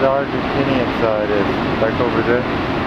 where the Argentinian side is. Back over there.